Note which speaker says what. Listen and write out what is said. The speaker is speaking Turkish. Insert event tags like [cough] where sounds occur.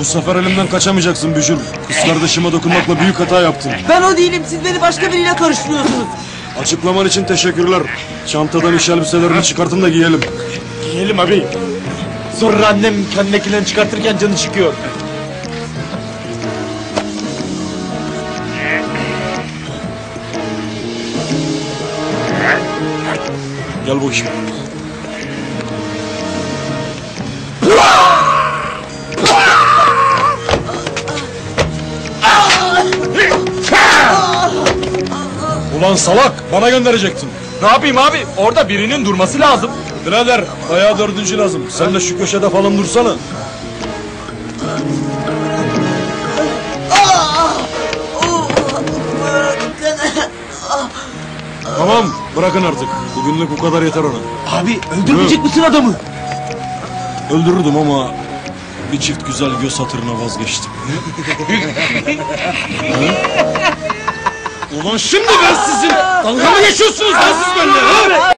Speaker 1: Bu sefer elimden kaçamayacaksın Bücür. Kız kardeşime dokunmakla büyük hata yaptın.
Speaker 2: Ben o değilim siz beni başka biriyle karıştırıyorsunuz.
Speaker 1: Açıklaman için teşekkürler. Çantadan iş elbiselerini çıkartın da giyelim.
Speaker 3: Giyelim abi. Sonra annem kendinekilerini çıkartırken canı çıkıyor.
Speaker 1: Gel bakayım. Ulan salak bana gönderecektin.
Speaker 3: Ne yapayım abi? Orada birinin durması lazım.
Speaker 1: Birader ayağa dördüncü lazım. Sen de şu köşede falan dursana. Tamam bırakın artık. Bugünlük bu kadar yeter ona.
Speaker 2: Abi öldürmeyecek misin adamı?
Speaker 1: Öldürürdüm ama bir çift güzel göz hatırına vazgeçtim. [laughs] Ulan şimdi ben sizin dalga mı geçiyorsunuz lan siz benimle?